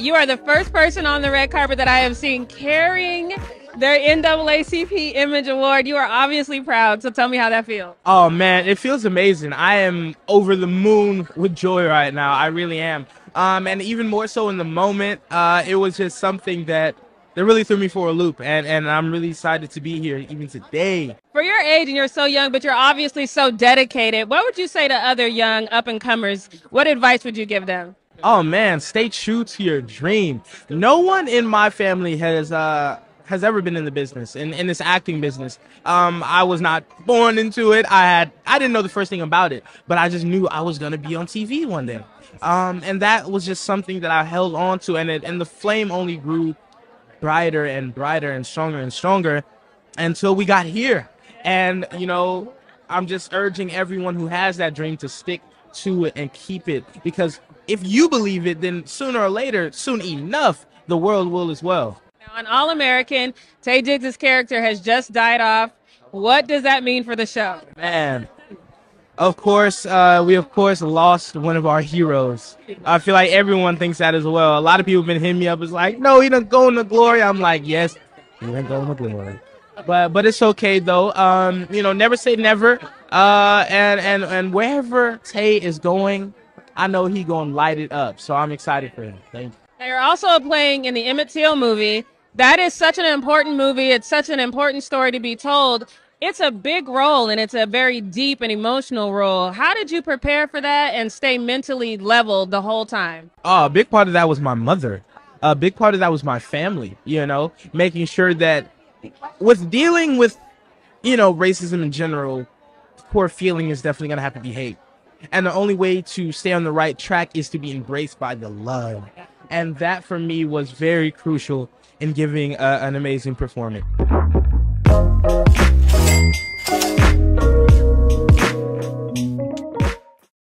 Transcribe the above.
You are the first person on the red carpet that I have seen carrying their NAACP Image Award. You are obviously proud, so tell me how that feels. Oh man, it feels amazing. I am over the moon with joy right now. I really am. Um, and even more so in the moment, uh, it was just something that that really threw me for a loop, and and I'm really excited to be here even today. For your age, and you're so young, but you're obviously so dedicated. What would you say to other young up and comers? What advice would you give them? Oh man, stay true to your dream. No one in my family has uh has ever been in the business in, in this acting business. Um, I was not born into it. I had I didn't know the first thing about it, but I just knew I was gonna be on TV one day. Um, and that was just something that I held on to, and it, and the flame only grew brighter and brighter and stronger and stronger until we got here. And you know, I'm just urging everyone who has that dream to stick to it and keep it because if you believe it, then sooner or later, soon enough, the world will as well. Now, an All American, Taye Diggs' character has just died off. What does that mean for the show? Man, of course, uh, we of course lost one of our heroes. I feel like everyone thinks that as well. A lot of people have been hitting me up. It's like, no, he doesn't go into glory. I'm like, yes, he didn't go into glory. But but it's okay though. Um, you know, never say never. Uh, and and and wherever Taye is going, I know he gonna light it up. So I'm excited for him. Thank you. You're also playing in the Emmett Till movie. That is such an important movie. It's such an important story to be told. It's a big role and it's a very deep and emotional role. How did you prepare for that and stay mentally leveled the whole time? Oh, a big part of that was my mother. A big part of that was my family, you know, making sure that with dealing with, you know, racism in general, core feeling is definitely going to have to be hate. And the only way to stay on the right track is to be embraced by the love. And that for me was very crucial in giving uh, an amazing performance.